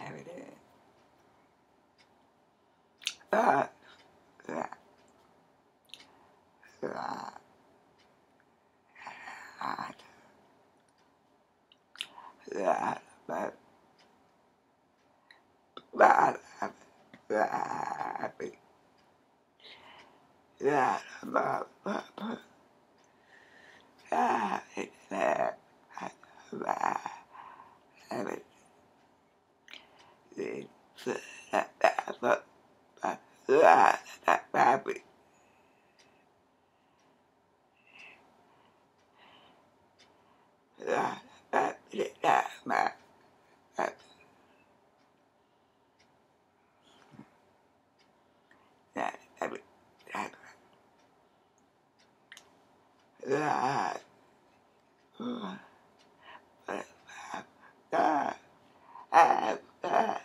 everything. But, yeah. But, that, that, but, that, that, that, but, but, that, that, that, that, Yeah. that.